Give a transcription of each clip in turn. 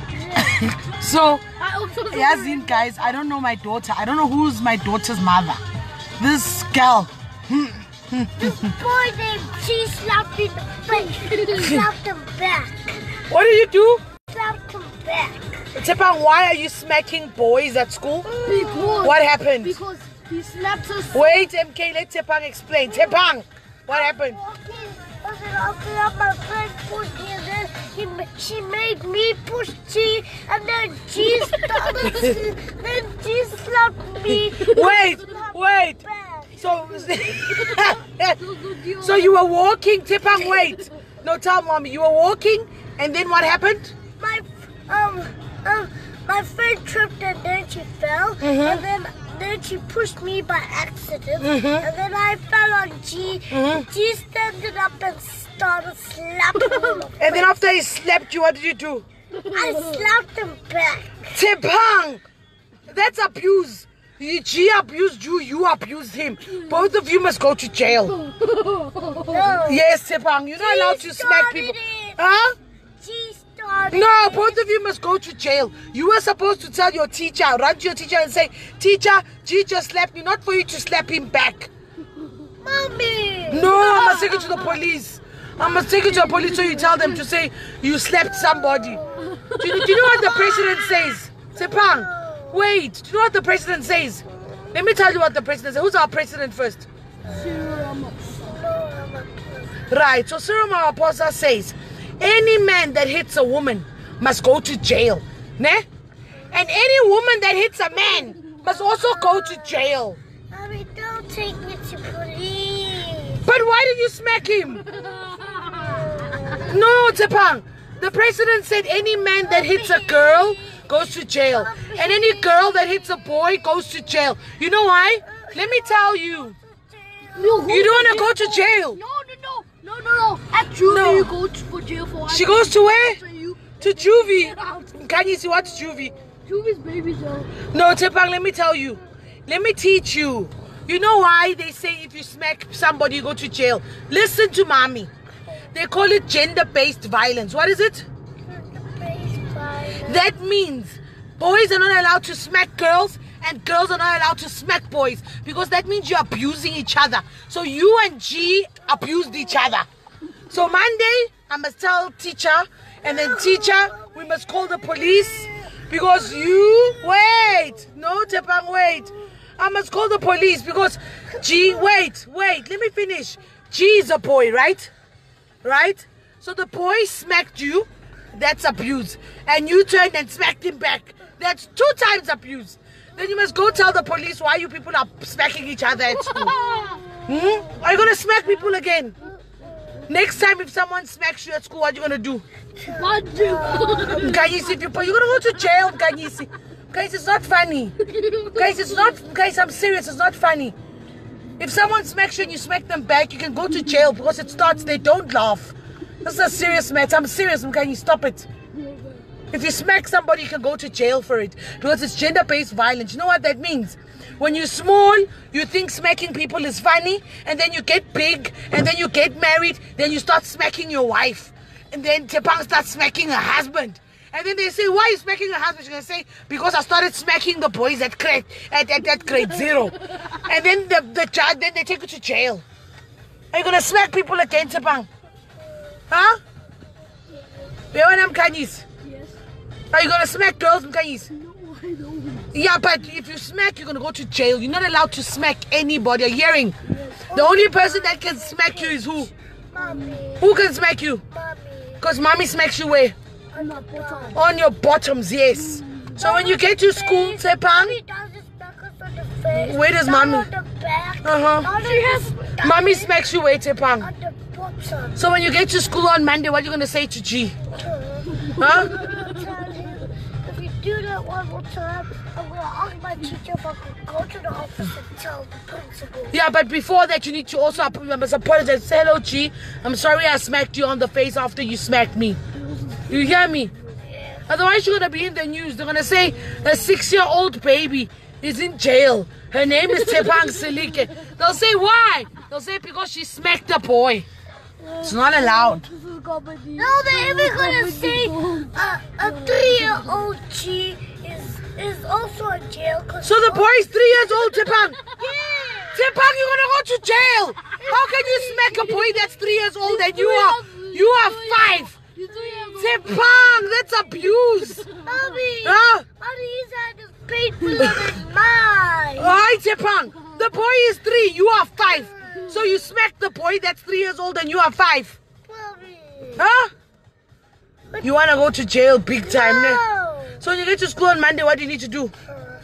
So, I also Yazin, guys, I don't know my daughter. I don't know who's my daughter's mother. This girl. this Boy named she slapped me in the face. slapped him back. What did you do? Slapped him back. Tepang, why are you smacking boys at school? because What happened? because he slapped us. Wait, MK, let Tepang explain. Tepang, what happened? Walking, I was walking up, my friend pushed me, and then he, she made me push G, and then G started, then G slapped me. Wait, wait. So, so you were walking, Tepang, wait. No, tell mommy, you were walking, and then what happened? my um um my friend tripped and then she fell and then then she pushed me by accident mm-hmm. and then I fell on G. Mm-hmm. G standed up and started slapping me. And then after he slapped you, what did you do? I slapped him back. Tepang! That's abuse. G abused you, you abused him. Both of you must go to jail. No. Yes, Tepang, you're not allowed to smack people. it. Huh? No, both of you must go to jail. You were supposed to tell your teacher, run to your teacher and say, Teacher, G just slapped me, not for you to slap him back. Mommy. No, I must take it to the police. I must take it to the police so you tell them to say you slapped somebody. Do you, do you know what the president says? Tepang, wait, do you know what the president says? Let me tell you what the president says. Who's our president first? Right, so Cyril Ramaphosa says any man that hits a woman must go to jail. Ne? And any woman that hits a man must also go to jail. Mommy, don't take me to police. But why did you smack him? No, Tepang. The president said any man that hits a girl goes to jail. And any girl that hits a boy goes to jail. You know why? Let me tell you. You don't want to go to jail. No, no, no, no, no, no. At juvie, No. you go to, for jail for She goes to where? To juvie. Can you see what's juvie? juvie's baby jail. No, Tepang, let me tell you. Let me teach you. You know why they say if you smack somebody, you go to jail? Listen to mommy. They call it gender based violence. What is it? Gender-based violence. That means boys are not allowed to smack girls and girls are not allowed to smack boys because that means you're abusing each other. So you and G abused each other. So Monday, I must tell teacher, and then teacher, we must call the police because you wait. No, Tepang, wait. I must call the police because G, wait, wait, let me finish. G is a boy, right? Right? So the boy smacked you, that's abuse. And you turned and smacked him back. That's two times abuse. Then you must go tell the police why you people are smacking each other at school. Hmm? Are you gonna smack people again? Next time if someone smacks you at school, what are you gonna do? What Guys, if you you're gonna go to jail, guys. Guys, it's not funny. Guys, it's not guys, I'm serious, it's not funny. If someone smacks you and you smack them back, you can go to jail because it starts they don't laugh. This is a serious matter. I'm serious, can you stop it? If you smack somebody, you can go to jail for it because it's gender based violence. You know what that means? When you're small, you think smacking people is funny, and then you get big, and then you get married, then you start smacking your wife, and then Tepang starts smacking her husband. And then they say, Why are you smacking her husband? She's gonna say, Because I started smacking the boys at grade at, at, at grade zero. and then the, the child then they take you to jail. Are you gonna smack people again, Tepang? Huh? Mkanyis. Yes. Are you gonna smack girls, Mkanyis? No, I don't. Yeah, but if you smack, you're gonna go to jail. You're not allowed to smack anybody. Are you hearing? The only person that can smack you is who? Mommy, Who can smack you? mommy, Because mommy smacks you where? I'm not bottom. On your bottoms, yes. So when you get to school, Mommy Tepang, doesn't smack us on the face. Where does mommy? on the back. Uh-huh. She has- mommy smacks you where, Tepang. on the bottom. So when you get to school on Monday, what are you gonna say to G? Huh? That one more time, I'm gonna ask my teacher if I could go to the office and tell the principal. Yeah, but before that, you need to also ap- you must apologize. Say hello, G. I'm sorry I smacked you on the face after you smacked me. You hear me? Otherwise, you're gonna be in the news. They're gonna say a six-year-old baby is in jail. Her name is Tepang Selike. They'll say why? They'll say because she smacked a boy. It's not allowed. This is comedy. No, they're even gonna say uh, a three-year old G is also in jail. So the boy is three years old, Tepang. Tepang, you're gonna go to jail. How can you smack a boy that's three years old and you are you are five? You three years old. Tepang, that's abuse. Mommy, Huh? Mommy, his hand is painful than mine. Alright, Tepang. The boy is three, you are five. So you smack the boy that's three years old and you are five. Mommy. Huh? You wanna go to jail big time? No. So when you get to school on Monday, what do you need to do? Uh,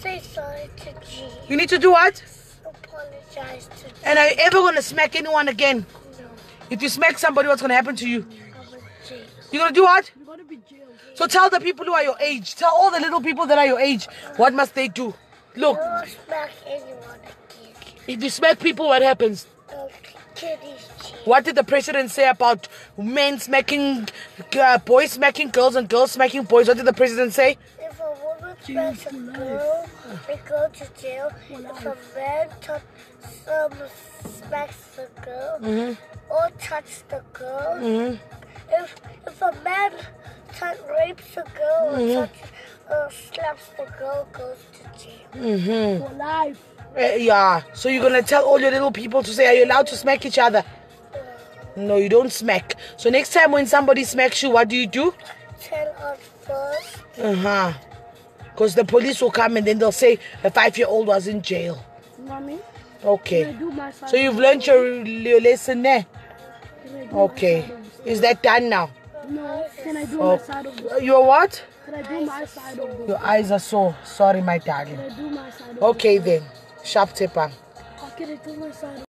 say sorry to G. You need to do what? Apologize to G. And are you ever gonna smack anyone again? No, If you smack somebody, what's gonna happen to you? I'm a G. You're gonna do what? You're gonna be jailed. So tell the people who are your age, tell all the little people that are your age, what must they do? Look, I won't smack anyone again. if you smack people, what happens? I'll kill these G. What did the president say about men smacking, uh, boys smacking girls and girls smacking boys? What did the president say? If a woman smacks a girl, they go to jail. If a man touch, um, smacks the girl or touch the girl, if if a man touch, rapes a girl or touch, uh, slaps the girl, goes to jail. Mm-hmm. For life. yeah. So you're gonna tell all your little people to say, are you allowed to smack each other? No, you don't smack. So next time when somebody smacks you, what do you do? Tell us first. Uh huh. Because the police will come and then they'll say a five-year-old was in jail. You know what I mean? Okay. Can I do my side So you've learned your, your lesson there. Can I do my Okay. side of the- Is that done now? No. Can I do Oh. my side of the? Your what? Can I do my side of the? Your eyes are sore. Sorry, my darling. Can. I do my side of Okay then. Sharp tipper. the? Can I do my side of